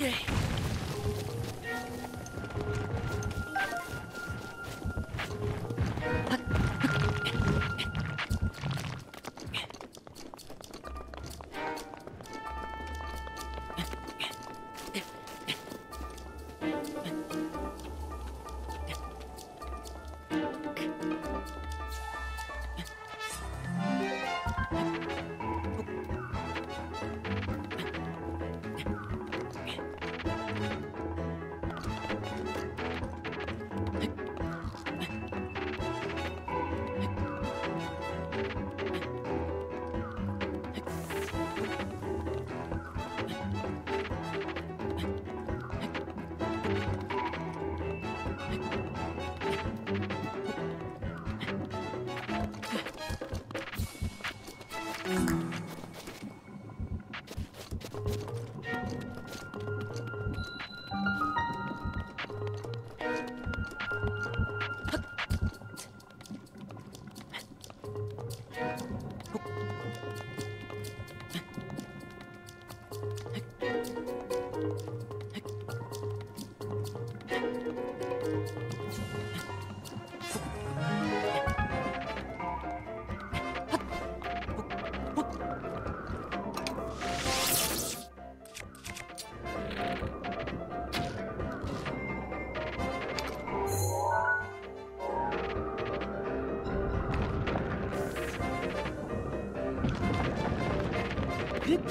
对。bakın.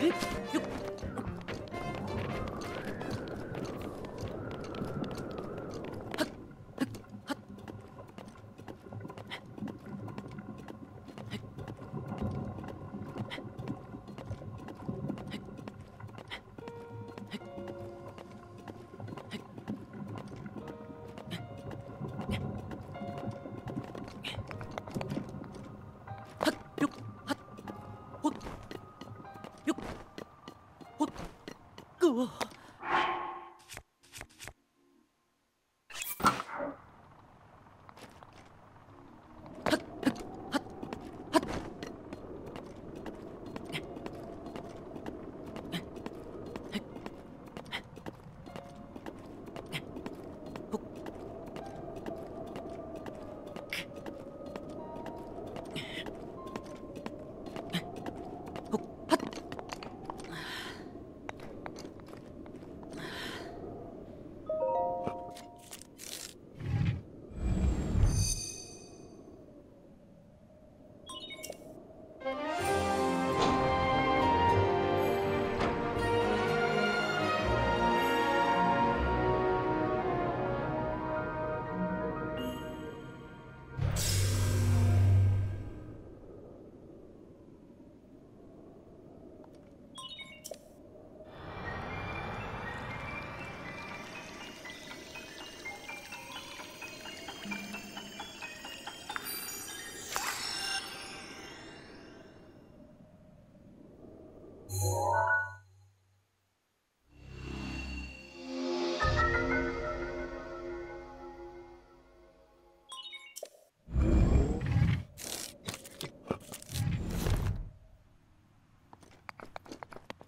Hıp, yok. よっ。ほっ。わ。